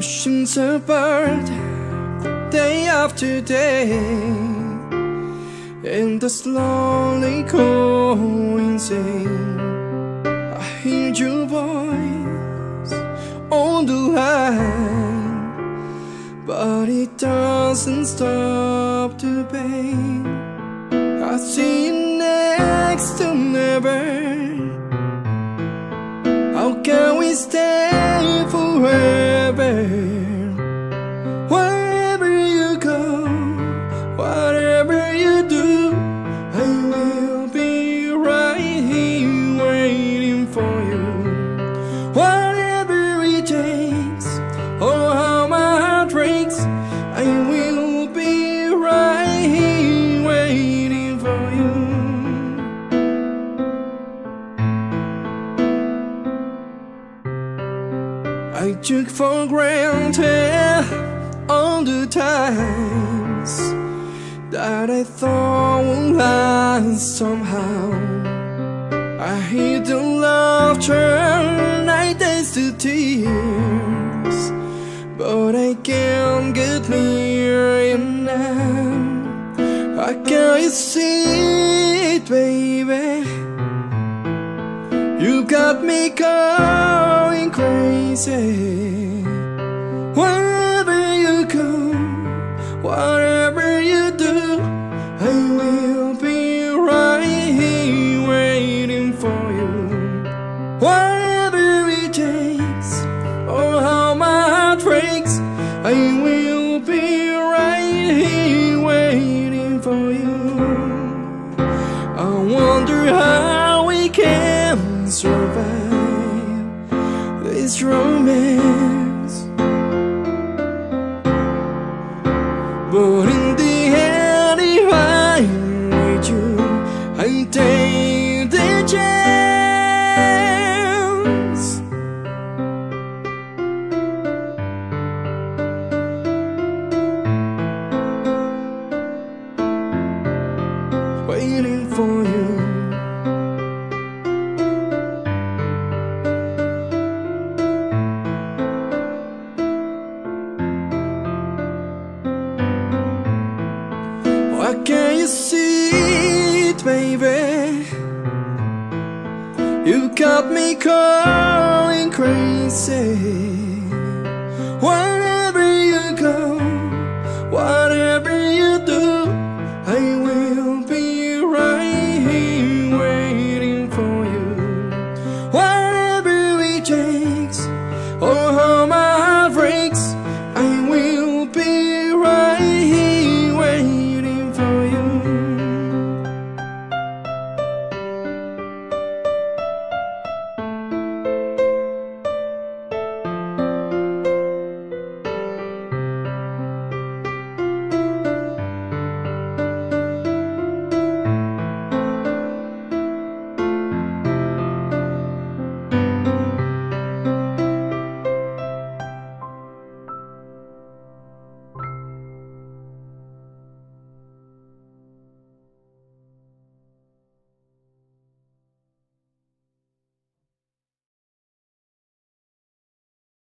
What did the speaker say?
Months apart, day after day, and the slowly going I hear your voice on the line, but it doesn't stop the pain. I see you next to never. How can we stay I took for granted all the times that I thought would last somehow. I hear the laughter, I taste the tears, but I can't get near you now. I can't see it, baby. You got me going crazy. This romance. Can't you see it, baby? You got me going crazy.